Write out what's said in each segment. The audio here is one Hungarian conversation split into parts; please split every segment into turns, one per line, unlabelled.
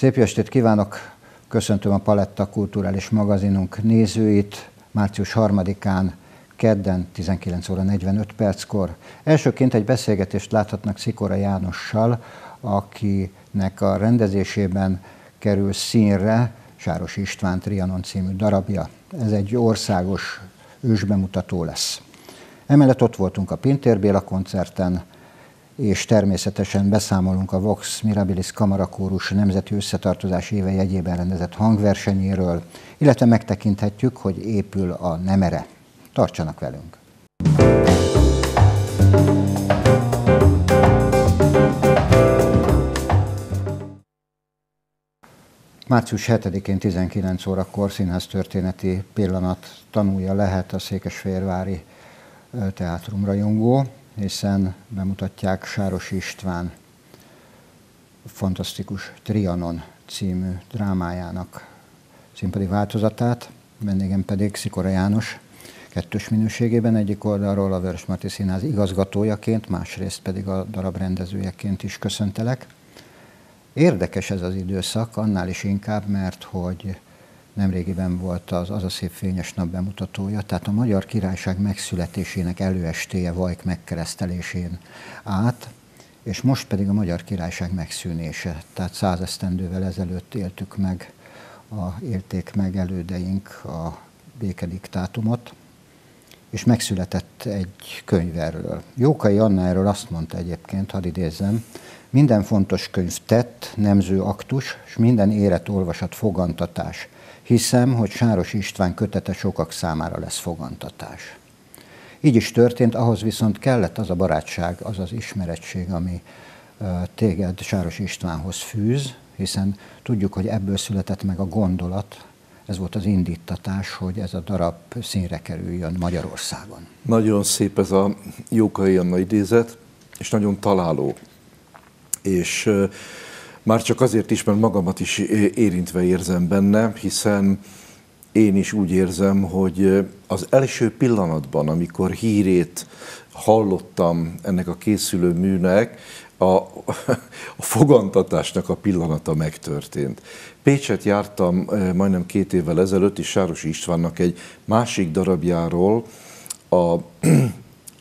Szép estét kívánok! Köszöntöm a Paletta Kulturális Magazinunk nézőit. Március 3-án kedden 19 óra 45 perckor. Elsőként egy beszélgetést láthatnak Szikora Jánossal, akinek a rendezésében kerül színre Sáros István Trianon című darabja. Ez egy országos ősbemutató lesz. Emellett ott voltunk a Pintér Béla koncerten, és természetesen beszámolunk a Vox Mirabilis Kamarakórus Nemzeti Összetartozás éve jegyében rendezett hangversenyéről, illetve megtekinthetjük, hogy épül a Nemere. Tartsanak velünk! Március 7-én 19 órakor színház történeti pillanat tanulja lehet a Székesfehérvári teátrum rajongó, hiszen bemutatják Sáros István fantasztikus Trianon című drámájának színpadi változatát, vendégem pedig Szikora János, kettős minőségében, egyik oldalról a Vörös Marti Színház igazgatójaként, másrészt pedig a darab rendezőjeként is köszöntelek. Érdekes ez az időszak, annál is inkább, mert hogy nemrégiben volt az Az a szép fényes nap bemutatója, tehát a Magyar Királyság megszületésének előestéje Vajk megkeresztelésén át, és most pedig a Magyar Királyság megszűnése. Tehát százesztendővel ezelőtt éltük meg, a, élték meg elődeink a békediktátumot, és megszületett egy könyv erről. Jókai Anna erről azt mondta egyébként, hadd idézzem, minden fontos könyv tett, nemző aktus, és minden érett olvasat fogantatás. Hiszem, hogy Sáros István kötete sokak számára lesz fogantatás. Így is történt, ahhoz viszont kellett az a barátság, az az ismerettség, ami téged Sáros Istvánhoz fűz, hiszen tudjuk, hogy ebből született meg a gondolat, ez volt az indítatás, hogy ez a darab színre kerüljön Magyarországon.
Nagyon szép ez a Jókai Anna idézet, és nagyon találó. És már csak azért is, mert magamat is érintve érzem benne, hiszen én is úgy érzem, hogy az első pillanatban, amikor hírét hallottam ennek a készülő műnek, a, a fogantatásnak a pillanata megtörtént. Pécset jártam majdnem két évvel ezelőtt, és Sáros Istvánnak egy másik darabjáról, a,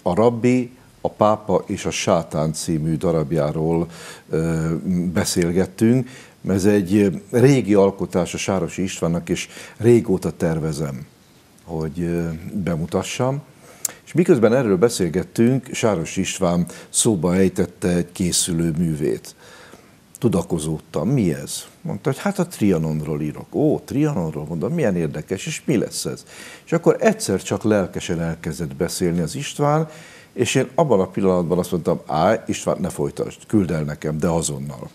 a rabbi, a Pápa és a Sátán című darabjáról beszélgettünk. Ez egy régi alkotás a Sárosi Istvánnak, és régóta tervezem, hogy bemutassam. És miközben erről beszélgettünk, Sáros István szóba ejtette egy készülő művét. Tudakozódtam, mi ez? Mondta, hogy hát a Trianonról írok. Ó, Trianonról mondom, milyen érdekes, és mi lesz ez? És akkor egyszer csak lelkesen elkezdett beszélni az István, és én abban a pillanatban azt mondtam, állj, István, ne folytasd, küld el nekem, de azonnal.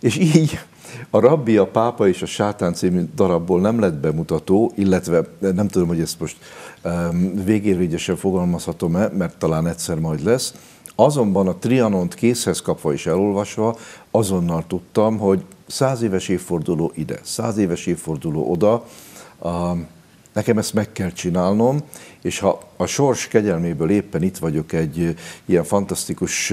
És így a Rabbi, a Pápa és a Sátán című darabból nem lett bemutató, illetve nem tudom, hogy ezt most um, végérvényesen fogalmazhatom-e, mert talán egyszer majd lesz. Azonban a Trianont készhez kapva és elolvasva azonnal tudtam, hogy száz éves évforduló ide, száz éves évforduló oda, um, nekem ezt meg kell csinálnom, és ha a sors kegyelméből éppen itt vagyok egy ilyen fantasztikus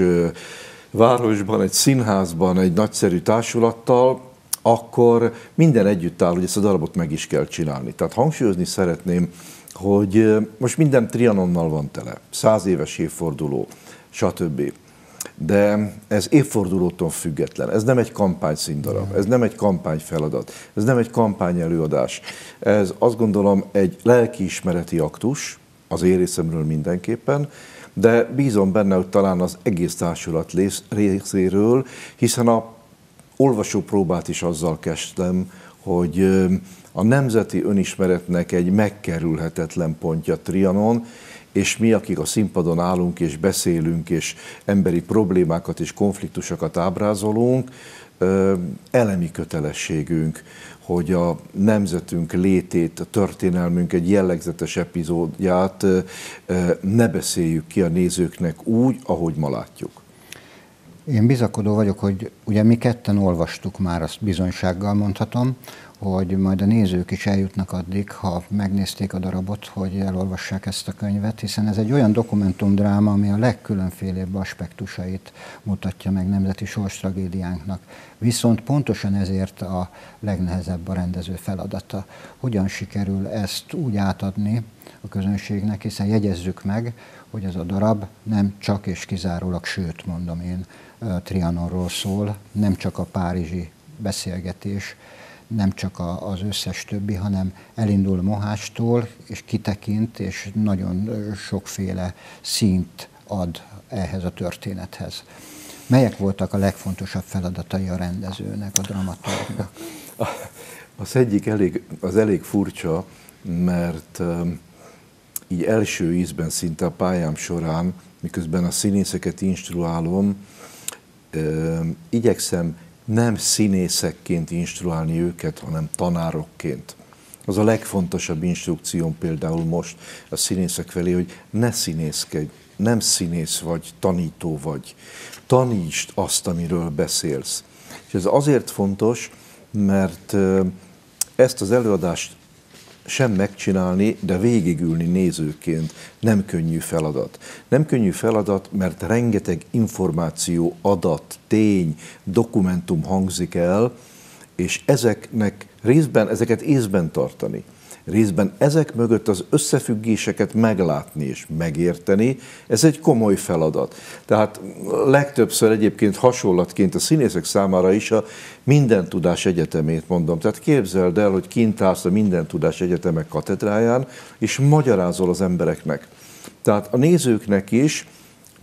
városban, egy színházban, egy nagyszerű társulattal, akkor minden együtt áll, hogy ezt a darabot meg is kell csinálni. Tehát hangsúlyozni szeretném, hogy most minden Trianonnal van tele, száz éves évforduló, stb de ez évfordulótól független. Ez nem egy kampányszíndarab, ez nem egy kampányfeladat, ez nem egy kampányelőadás. Ez azt gondolom egy lelkiismereti aktus, az én részemről mindenképpen, de bízom benne, hogy talán az egész társulat részéről, hiszen a olvasópróbát is azzal kezdtem, hogy a nemzeti önismeretnek egy megkerülhetetlen pontja Trianon, és mi, akik a színpadon állunk és beszélünk, és emberi problémákat és konfliktusokat ábrázolunk, elemi kötelességünk, hogy a nemzetünk létét, a történelmünk egy jellegzetes epizódját ne beszéljük ki a nézőknek úgy, ahogy ma látjuk.
Én bizakodó vagyok, hogy ugye mi ketten olvastuk már, azt bizonysággal mondhatom, hogy majd a nézők is eljutnak addig, ha megnézték a darabot, hogy elolvassák ezt a könyvet, hiszen ez egy olyan dokumentumdráma, ami a legkülönfélébb aspektusait mutatja meg nemzeti sorstragédiánknak. Viszont pontosan ezért a legnehezebb a rendező feladata. Hogyan sikerül ezt úgy átadni a közönségnek, hiszen jegyezzük meg, hogy ez a darab nem csak és kizárólag, sőt mondom én, Trianonról szól, nem csak a párizsi beszélgetés, nem csak a, az összes többi, hanem elindul Mohástól, és kitekint, és nagyon sokféle szint ad ehhez a történethez. Melyek voltak a legfontosabb feladatai a rendezőnek, a dramaturgnak?
Az egyik elég, az elég furcsa, mert így első ízben szinte a pályám során, miközben a színészeket instruálom, igyekszem nem színészekként instruálni őket, hanem tanárokként. Az a legfontosabb instrukcióm például most a színészek felé, hogy ne színészkedj, nem színész vagy, tanító vagy. Tanítsd azt, amiről beszélsz. És ez azért fontos, mert ezt az előadást sem megcsinálni, de végigülni nézőként nem könnyű feladat. Nem könnyű feladat, mert rengeteg információ, adat, tény, dokumentum hangzik el, és ezeknek részben, ezeket észben tartani részben ezek mögött az összefüggéseket meglátni és megérteni, ez egy komoly feladat. Tehát legtöbbször egyébként hasonlatként a színészek számára is a minden tudás egyetemét mondom. Tehát képzeld el, hogy kint állsz a minden tudás egyetemek katedráján, és magyarázol az embereknek. Tehát a nézőknek is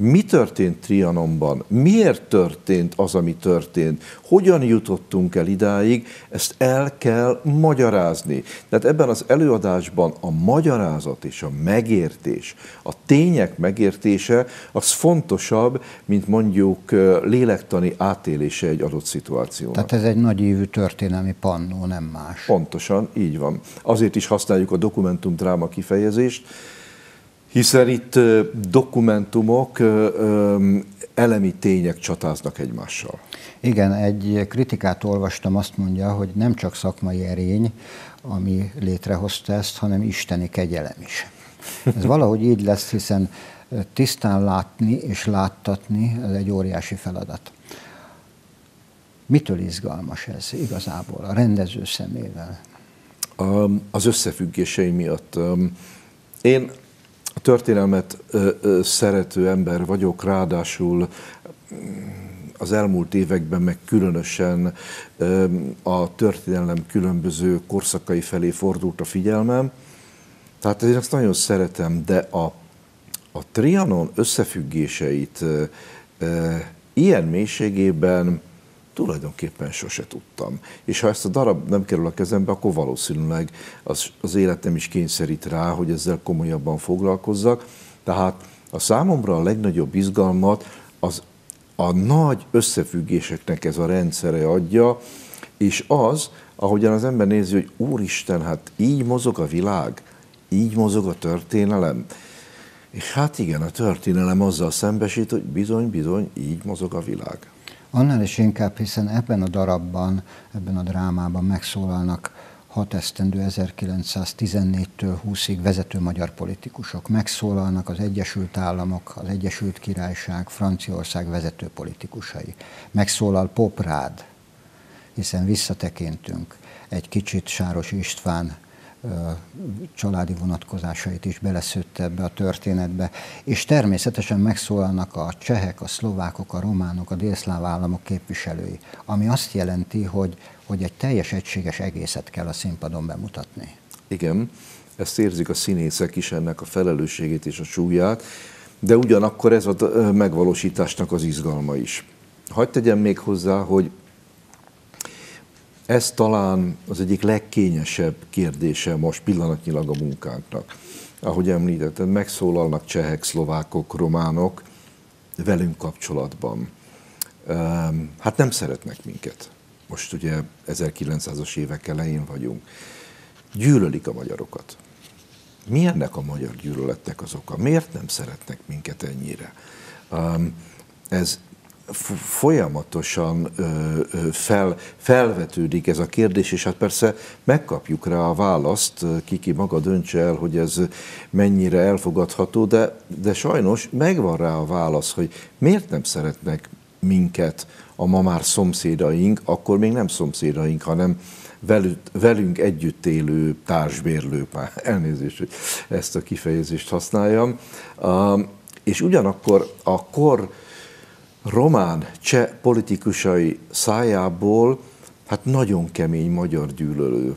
mi történt Trianonban, miért történt az, ami történt, hogyan jutottunk el idáig, ezt el kell magyarázni. Tehát ebben az előadásban a magyarázat és a megértés, a tények megértése, az fontosabb, mint mondjuk lélektani átélése egy adott szituációnak.
Tehát ez egy nagyívű történelmi pannó, nem más.
Pontosan, így van. Azért is használjuk a dokumentumdráma kifejezést, hiszen itt dokumentumok, elemi tények csatáznak egymással.
Igen, egy kritikát olvastam, azt mondja, hogy nem csak szakmai erény, ami létrehozta ezt, hanem isteni kegyelem is. Ez valahogy így lesz, hiszen tisztán látni és láttatni, ez egy óriási feladat. Mitől izgalmas ez igazából a rendező szemével?
Az összefüggései miatt. Én történelmet szerető ember vagyok, ráadásul mm, az elmúlt években meg különösen a történelem különböző korszakai felé fordult a figyelmem. Tehát én azt nagyon szeretem, de a, a Trianon összefüggéseit ö, ilyen mélységében tulajdonképpen sose tudtam. És ha ezt a darab nem kerül a kezembe, akkor valószínűleg az, az életem is kényszerít rá, hogy ezzel komolyabban foglalkozzak. Tehát a számomra a legnagyobb izgalmat az a nagy összefüggéseknek ez a rendszere adja, és az, ahogyan az ember nézi, hogy úristen, hát így mozog a világ, így mozog a történelem. És hát igen, a történelem azzal szembesít, hogy bizony, bizony, így mozog a világ.
Annál is inkább, hiszen ebben a darabban, ebben a drámában megszólalnak hat esztendő 1914-től 20-ig vezető magyar politikusok. Megszólalnak az Egyesült Államok, az Egyesült Királyság, Franciaország vezető politikusai. Megszólal Poprád, hiszen visszatekintünk egy kicsit Sáros István családi vonatkozásait is beleszőtte ebbe a történetbe, és természetesen megszólalnak a csehek, a szlovákok, a románok, a délszláv államok képviselői, ami azt jelenti, hogy, hogy egy teljes egységes egészet kell a színpadon bemutatni.
Igen, ezt érzik a színészek is ennek a felelősségét és a súlyát, de ugyanakkor ez a megvalósításnak az izgalma is. Hagy tegyem még hozzá, hogy ez talán az egyik legkényesebb kérdése most pillanatnyilag a munkánknak. Ahogy említetted, megszólalnak csehek, szlovákok, románok velünk kapcsolatban. Hát nem szeretnek minket. Most ugye 1900-as évek elején vagyunk. Gyűlölik a magyarokat. Mi ennek a magyar gyűlöletnek az oka? Miért nem szeretnek minket ennyire? Ez folyamatosan fel, felvetődik ez a kérdés, és hát persze megkapjuk rá a választ, kiki maga döntse el, hogy ez mennyire elfogadható, de, de sajnos megvan rá a válasz, hogy miért nem szeretnek minket a ma már szomszédaink, akkor még nem szomszédaink, hanem velük, velünk együtt élő társbérlők, már. Elnézést, hogy ezt a kifejezést használjam, és ugyanakkor a kor román cseh politikusai szájából hát nagyon kemény magyar gyűlölő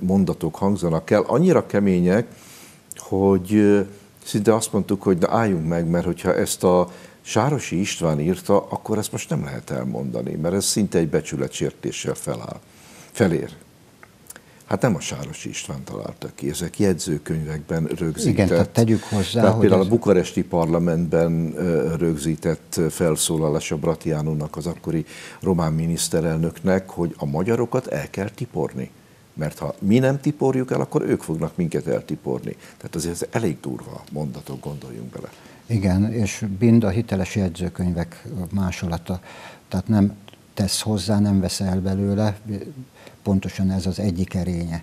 mondatok hangzanak el, annyira kemények, hogy szinte azt mondtuk, hogy na álljunk meg, mert hogyha ezt a Sárosi István írta, akkor ezt most nem lehet elmondani, mert ez szinte egy becsületsértéssel feláll, felér. Hát nem a Sárosi István találta ki, ezek jegyzőkönyvekben rögzített.
Igen, tehát tegyük hozzá,
tehát hogy például ez... a bukaresti parlamentben rögzített felszólalása Bratiánónak, az akkori román miniszterelnöknek, hogy a magyarokat el kell tiporni. Mert ha mi nem tiporjuk el, akkor ők fognak minket eltiporni. Tehát azért ez elég durva mondatok, gondoljunk bele.
Igen, és mind a hiteles jegyzőkönyvek másolata. Tehát nem tesz hozzá, nem vesz el belőle, pontosan ez az egyik erénye.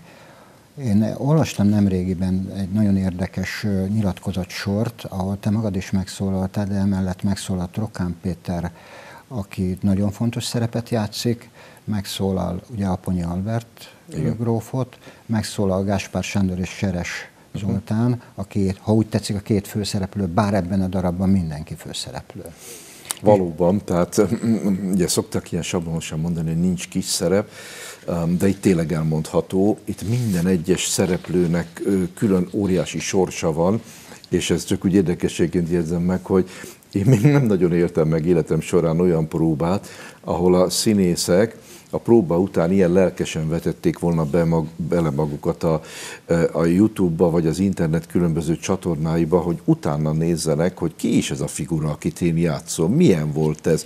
Én olvastam nemrégiben egy nagyon érdekes nyilatkozat sort, ahol te magad is megszólaltál, de emellett megszólalt Rokán Péter, aki nagyon fontos szerepet játszik, megszólal ugye Aponyi Albert Igen. grófot, megszólal Gáspár Sándor és Seres Zoltán, a két, ha úgy tetszik, a két főszereplő, bár ebben a darabban mindenki főszereplő.
Valóban, tehát ugye szoktak ilyen sablonosan mondani, hogy nincs kis szerep, de itt tényleg elmondható, itt minden egyes szereplőnek külön óriási sorsa van, és ez csak úgy érdekességként jegyzem meg, hogy én még nem nagyon éltem meg életem során olyan próbát, ahol a színészek a próba után ilyen lelkesen vetették volna be mag, bele magukat a, a YouTube-ba, vagy az internet különböző csatornáiba, hogy utána nézzenek, hogy ki is ez a figura, akit én játszom, milyen volt ez.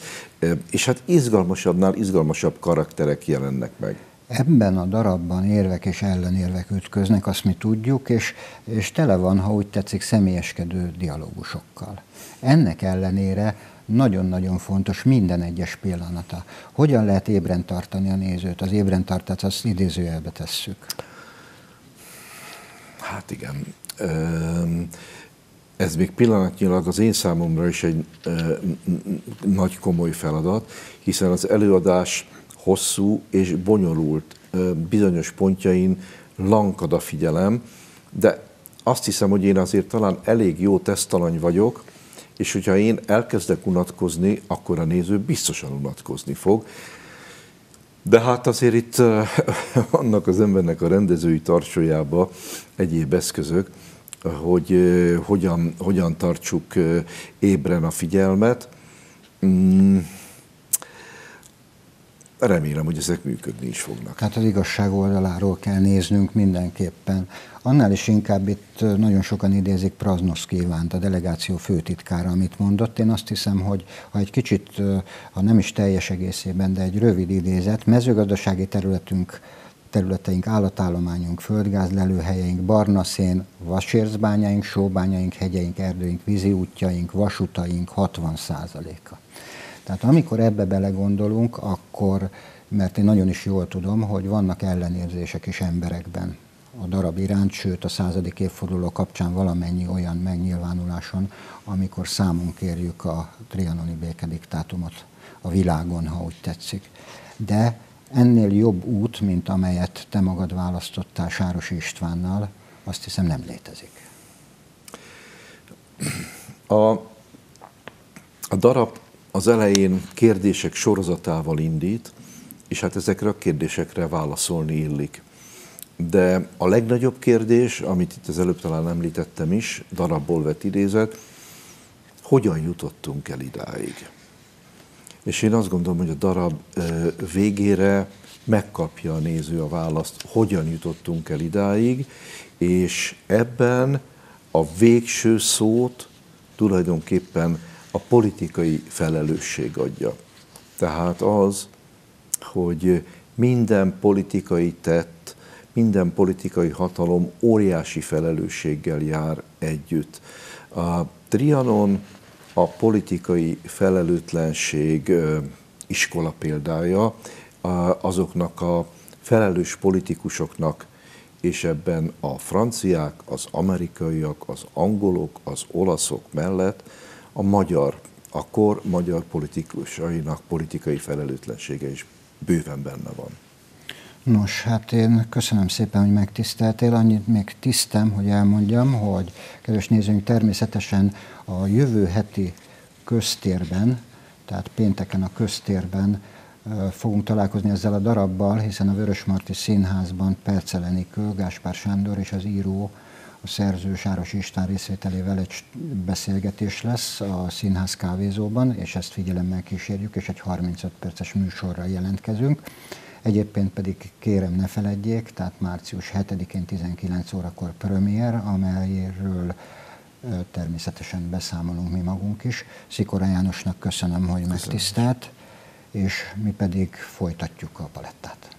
És hát izgalmasabbnál izgalmasabb karakterek jelennek meg.
Ebben a darabban érvek és ellenérvek ütköznek, azt mi tudjuk, és, és tele van, ha úgy tetszik, személyeskedő dialógusokkal. Ennek ellenére nagyon-nagyon fontos minden egyes pillanata. Hogyan lehet ébren tartani a nézőt? Az ébren tartást azt idézőjelbe tesszük.
Hát igen. Ez még pillanatnyilag az én számomra is egy nagy komoly feladat, hiszen az előadás hosszú és bonyolult, bizonyos pontjain lankad a figyelem, de azt hiszem, hogy én azért talán elég jó tesztalany vagyok, és hogyha én elkezdek unatkozni, akkor a néző biztosan unatkozni fog. De hát azért itt vannak az embernek a rendezői tarsójába egyéb eszközök, hogy hogyan, hogyan tartsuk ébren a figyelmet. Remélem, hogy ezek működni is fognak.
Hát az igazság oldaláról kell néznünk mindenképpen. Annál is inkább itt nagyon sokan idézik Praznoszki Ivánt, a delegáció főtitkára, amit mondott. Én azt hiszem, hogy ha egy kicsit, ha nem is teljes egészében, de egy rövid idézet, mezőgazdasági területünk területeink, állatállományunk, földgázlelőhelyeink, barna szén, vasércbányáink, sóbányaink, hegyeink, erdőink, vízi útjaink, vasutaink 60%-a. Tehát amikor ebbe belegondolunk, akkor, mert én nagyon is jól tudom, hogy vannak ellenérzések is emberekben a darab iránt, sőt a századik évforduló kapcsán valamennyi olyan megnyilvánuláson, amikor számon kérjük a trianoni békediktátumot a világon, ha úgy tetszik. De ennél jobb út, mint amelyet te magad választottál Sáros Istvánnal, azt hiszem nem létezik.
A, a darab az elején kérdések sorozatával indít, és hát ezekre a kérdésekre válaszolni illik. De a legnagyobb kérdés, amit itt az előbb talán említettem is, darabból vett idézet, hogyan jutottunk el idáig? És én azt gondolom, hogy a darab végére megkapja a néző a választ, hogyan jutottunk el idáig, és ebben a végső szót tulajdonképpen a politikai felelősség adja. Tehát az, hogy minden politikai tett, minden politikai hatalom óriási felelősséggel jár együtt. A Trianon a politikai felelőtlenség iskola példája azoknak a felelős politikusoknak, és ebben a franciák, az amerikaiak, az angolok, az olaszok mellett a magyar, a kor magyar politikusainak politikai felelőtlensége is bőven benne van.
Nos, hát én köszönöm szépen, hogy megtiszteltél. Annyit még tisztem, hogy elmondjam, hogy kedves nézőink, természetesen a jövő heti köztérben, tehát pénteken a köztérben fogunk találkozni ezzel a darabbal, hiszen a Vörösmarty Színházban Percelenikő, Gáspár Sándor és az író, a szerző Sáros István részvételével egy beszélgetés lesz a Színház kávézóban, és ezt figyelemmel kísérjük, és egy 35 perces műsorra jelentkezünk. Egyébként pedig kérem ne feledjék, tehát március 7-én 19 órakor premier, amelyről természetesen beszámolunk mi magunk is. Szikora Jánosnak köszönöm, hogy köszönöm. megtisztelt, és mi pedig folytatjuk a palettát.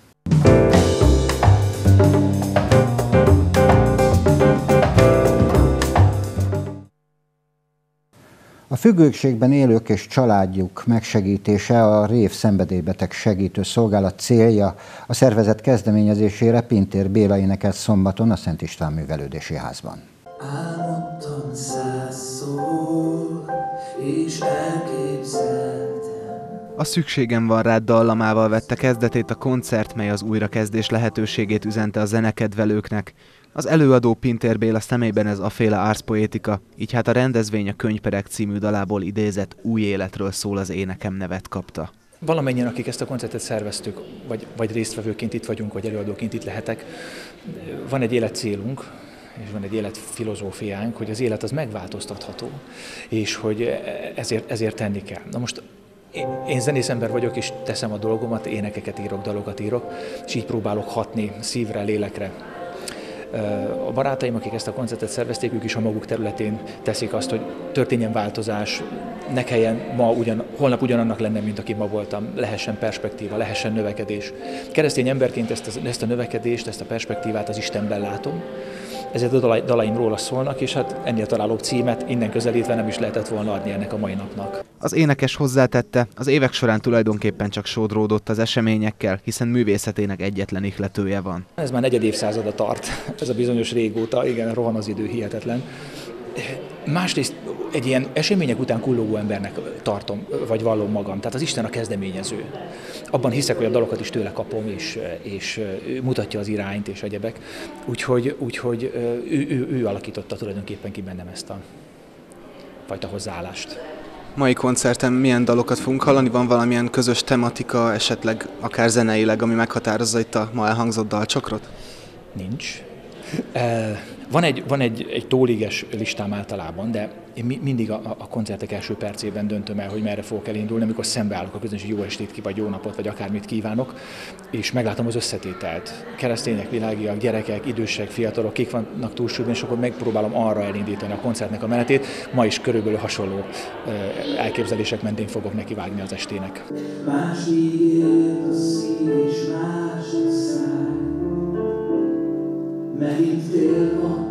A függőségben élők és családjuk megsegítése a Rév szenvedélybeteg segítő szolgálat célja. A szervezet kezdeményezésére Pintér Béla énekelt szombaton a Szent István Művelődési Házban. Álmodtam százszor, és
elképzeltem. A szükségem van rád dallamával vette kezdetét a koncert, mely az újrakezdés lehetőségét üzente a zenekedvelőknek. Az előadó Pintér Béla személyben ez a féle árszpoétika, így hát a rendezvény a Könyvperek című dalából idézett új életről szól az énekem nevet kapta.
Valamennyien, akik ezt a koncertet szerveztük, vagy, vagy résztvevőként itt vagyunk, vagy előadóként itt lehetek, van egy életcélunk, és van egy életfilozófiánk, hogy az élet az megváltoztatható, és hogy ezért, ezért tenni kell. Na most én zenész ember vagyok, és teszem a dolgomat, énekeket írok, dalokat írok, és így próbálok hatni szívre, lélekre, a barátaim, akik ezt a koncertet szervezték, ők is a maguk területén teszik azt, hogy történjen változás, ne kelljen ma ugyan, holnap ugyanannak lenne, mint aki ma voltam, lehessen perspektíva, lehessen növekedés. Keresztény emberként ezt, a, ezt a növekedést, ezt a perspektívát az Istenben látom, ezért a dalaim róla szólnak, és hát ennél találóbb címet innen közelítve nem is lehetett volna adni ennek a mai napnak.
Az énekes hozzátette, az évek során tulajdonképpen csak sodródott az eseményekkel, hiszen művészetének egyetlen ihletője van.
Ez már negyed évszázada tart, ez a bizonyos régóta, igen, rohan az idő, hihetetlen. Másrészt egy ilyen események után kullogó embernek tartom, vagy vallom magam. Tehát az Isten a kezdeményező. Abban hiszek, hogy a dalokat is tőle kapom, és, és ő mutatja az irányt, és egyebek. Úgyhogy, úgyhogy ő, ő, ő alakította tulajdonképpen ki bennem ezt a fajta hozzáállást.
Mai koncerten milyen dalokat fogunk hallani? Van valamilyen közös tematika, esetleg akár zeneileg, ami meghatározza itt a ma elhangzott dalcsakrot?
Nincs. Van egy, van egy, egy tóliges listám általában, de én mi, mindig a, a koncertek első percében döntöm el, hogy merre fogok elindulni, amikor szembeállok a közönség, jó estét ki, vagy jó napot, vagy akármit kívánok, és meglátom az összetételt. Keresztények, világiak, gyerekek, idősek, fiatalok, kik vannak túlsúlyban, és akkor megpróbálom arra elindítani a koncertnek a menetét. Ma is körülbelül hasonló elképzelések mentén fogok neki vágni az estének. Más a szív és más a száj, megint tél van,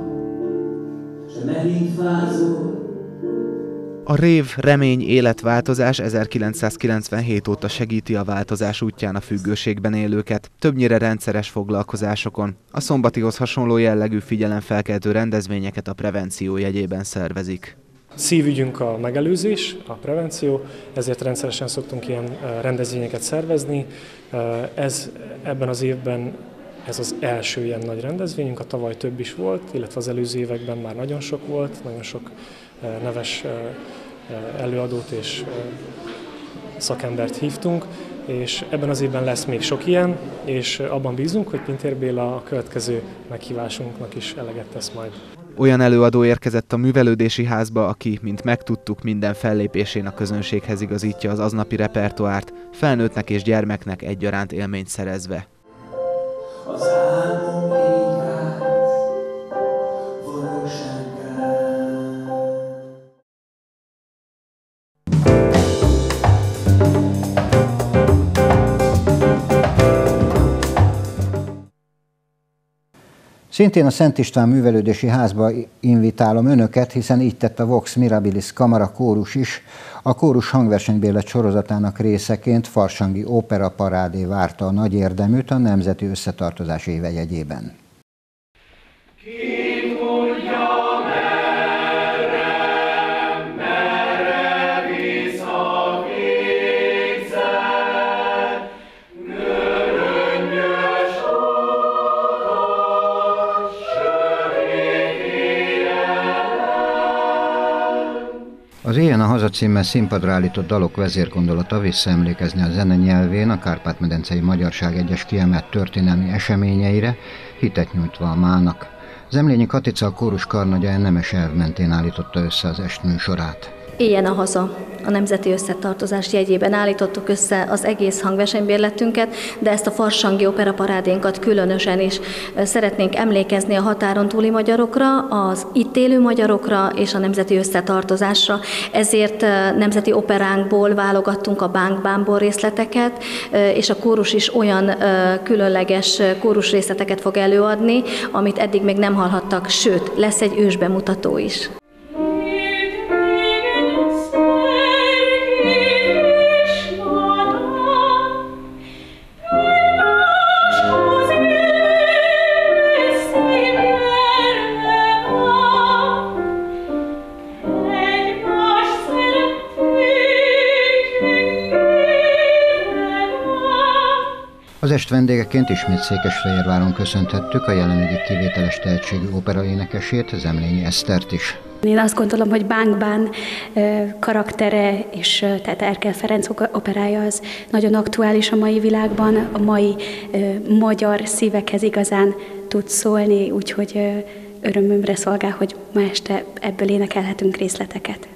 a rév remény életváltozás 1997 óta segíti a változás útján a függőségben élőket, többnyire rendszeres foglalkozásokon. A szombatihoz hasonló jellegű figyelemfelkeltő rendezvényeket a prevenció jegyében szervezik.
Szívügyünk a megelőzés, a prevenció, ezért rendszeresen szoktunk ilyen eh, rendezvényeket szervezni. Eh, ez ebben az évben ez az első ilyen nagy rendezvényünk, a tavaly több is volt, illetve az előző években már nagyon sok volt, nagyon sok eh, neves eh, eh, előadót és szakembert hívtunk, és ebben az évben lesz még sok ilyen, és abban bízunk, hogy Pintér Béla a következő meghívásunknak is eleget tesz majd.
Olyan előadó érkezett a művelődési házba, aki, mint megtudtuk, minden fellépésén a közönséghez igazítja az aznapi repertoárt, felnőttnek és gyermeknek egyaránt élményt szerezve.
Szintén a Szent István művelődési házba invitálom önöket, hiszen így tett a Vox Mirabilis Kamara kórus is. A kórus hangversenybélet sorozatának részeként Farsangi Opera Parádé várta a nagy érdeműt a Nemzeti Összetartozás évegyegyében. Az Éjjel a haza címmel színpadra állított dalok vezérgondolata visszaemlékezni a zene nyelvén a Kárpát-medencei Magyarság egyes kiemelt történelmi eseményeire, hitet nyújtva a mának. Zemlényi Katica a kórus karnagya nemes elv mentén állította össze az estműsorát.
Éljen a haza! A Nemzeti Összetartozás jegyében állítottuk össze az egész hangversenybérletünket, de ezt a Farsangi Opera parádénkat különösen is szeretnénk emlékezni a határon túli magyarokra, az itt élő magyarokra és a Nemzeti Összetartozásra. Ezért Nemzeti Operánkból válogattunk a bánkbámból részleteket, és a kórus is olyan különleges kórus részleteket fog előadni, amit eddig még nem hallhattak, sőt, lesz egy ősbemutató is.
Az est vendégeként ismét Székesfehérváron köszönthettük a jelenlegi kivételes tehetségű operaénekesét, Zemlényi Esztert is.
Én azt gondolom, hogy Bánkbán karaktere és tehát Erkel Ferenc operája az nagyon aktuális a mai világban, a mai magyar szívekhez igazán tud szólni, úgyhogy örömömre szolgál, hogy ma este ebből énekelhetünk részleteket.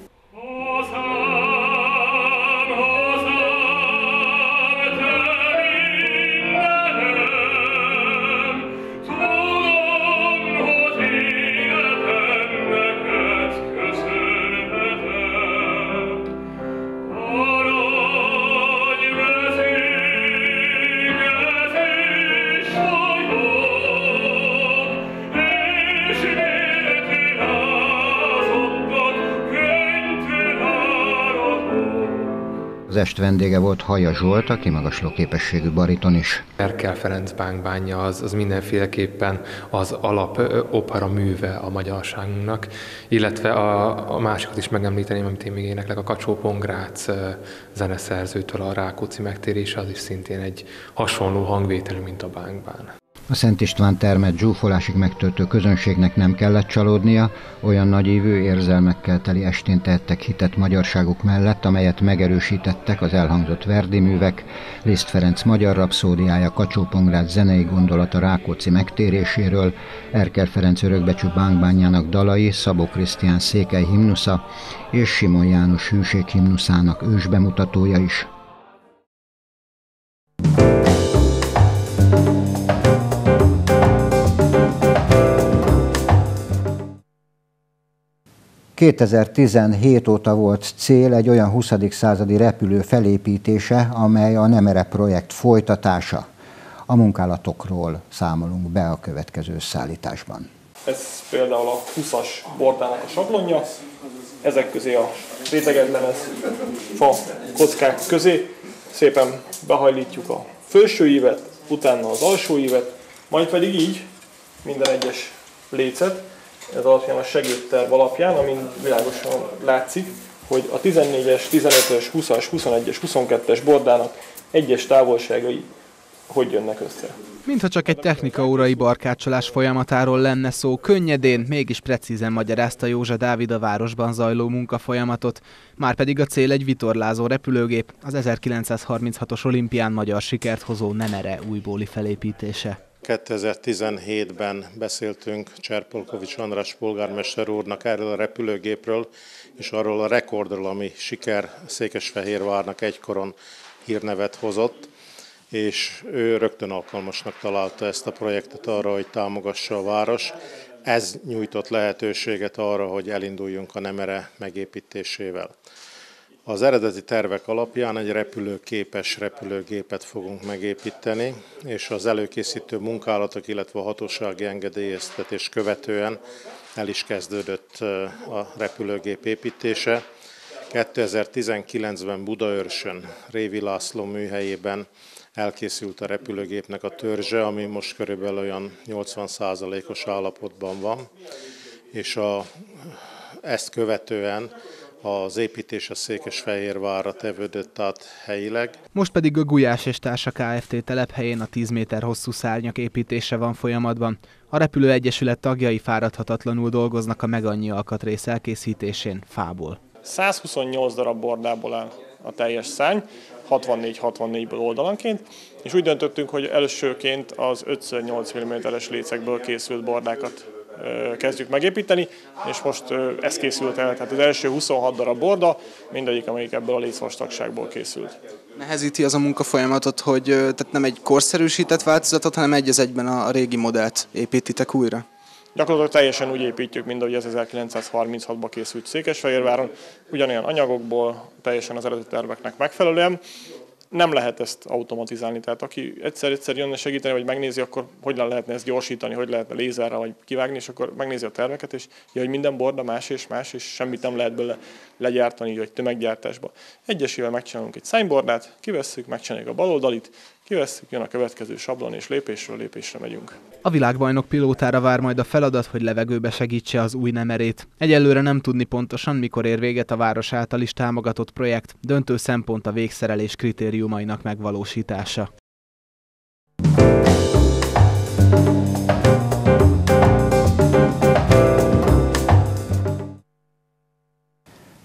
Az est vendége volt Haja Zsolt, aki magasló képességű bariton is.
Erkel Ferenc bánkbánja az, az mindenféleképpen az alap opera műve a magyarságunknak, illetve a, a másikat is megemlíteném, amit én még éneklek, a Kacsó Pongrác zeneszerzőtől a Rákóczi megtérése, az is szintén egy hasonló hangvételű, mint a bánkbán.
A Szent István termet zsúfolásig megtöltő közönségnek nem kellett csalódnia, olyan nagyívű érzelmekkel teli estén tettek hitet magyarságuk mellett, amelyet megerősítettek az elhangzott Verdi művek, Liszt Ferenc magyar rapszódiája, kacsó zenei gondolata Rákóczi megtéréséről, Erker Ferenc örökbecsű bánkbányának dalai, Szabó Krisztián székely himnusza és Simon János hűség himnuszának ősbemutatója is. 2017 óta volt cél egy olyan 20. századi repülő felépítése, amely a Nemere projekt folytatása. A munkálatokról számolunk be a következő szállításban.
Ez például a 20-as bordának a sablonja, ezek közé a rétegedlemez fa kockák közé szépen behajlítjuk a felső ívet, utána az alsó ívet, majd pedig így minden egyes lécet ez alapján a segédterv alapján, amin világosan látszik, hogy a 14-es, 15-ös, 20-as, 21-es, 22-es bordának egyes távolságai hogy jönnek össze.
Mintha csak egy technikaórai barkácsolás folyamatáról lenne szó, könnyedén, mégis precízen magyarázta Józsa Dávid a városban zajló munkafolyamatot. Márpedig a cél egy vitorlázó repülőgép, az 1936-os olimpián magyar sikert hozó Nemere újbóli felépítése.
2017-ben beszéltünk Cserpolkovics András polgármester úrnak erről a repülőgépről, és arról a rekordról, ami siker Székesfehérvárnak egykoron hírnevet hozott, és ő rögtön alkalmasnak találta ezt a projektet arra, hogy támogassa a város. Ez nyújtott lehetőséget arra, hogy elinduljunk a Nemere megépítésével. Az eredeti tervek alapján egy repülőképes repülőgépet fogunk megépíteni, és az előkészítő munkálatok, illetve a hatósági engedélyeztetés követően el is kezdődött a repülőgép építése. 2019-ben Budaörsön, Révi László műhelyében elkészült a repülőgépnek a törzse, ami most körülbelül olyan 80%-os állapotban van, és a, ezt követően az építés a Székesfehérvárra tevődött át helyileg.
Most pedig a Gulyás és Társa Kft. telephelyén a 10 méter hosszú szárnyak építése van folyamatban. A Repülő Egyesület tagjai fáradhatatlanul dolgoznak a megannyi alkatrész elkészítésén fából.
128 darab bordából áll a teljes szárny, 64-64-ből oldalanként, és úgy döntöttünk, hogy elsőként az 5x8 mm-es lécekből készült bordákat kezdjük megépíteni, és most ez készült el, tehát az első 26 darab borda, mindegyik, amelyik ebből a lécvastagságból készült.
Nehezíti az a munkafolyamatot, hogy tehát nem egy korszerűsített változatot, hanem egy az egyben a régi modellt építitek újra?
Gyakorlatilag teljesen úgy építjük, mint ahogy ez 1936-ban készült Székesfehérváron, ugyanolyan anyagokból, teljesen az eredeti terveknek megfelelően nem lehet ezt automatizálni. Tehát aki egyszer-egyszer jönne segíteni, vagy megnézi, akkor hogyan lehetne ezt gyorsítani, hogy lehetne lézerrel vagy kivágni, és akkor megnézi a terveket, és ja, hogy minden borda más és más, és semmit nem lehet belőle legyártani, vagy tömeggyártásba. Egyesével megcsinálunk egy szájbordát, kivesszük, megcsináljuk a baloldalit, kivesszük, jön a következő sablon, és lépésről lépésre megyünk.
A világbajnok pilótára vár majd a feladat, hogy levegőbe segítse az új nemerét. Egyelőre nem tudni pontosan, mikor ér véget a város által is támogatott projekt, döntő szempont a végszerelés kritériumainak megvalósítása.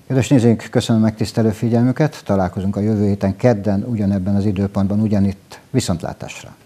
Kedves nézőink, köszönöm megtisztelő figyelmüket, találkozunk a jövő héten kedden ugyanebben az időpontban ugyanitt viszontlátásra.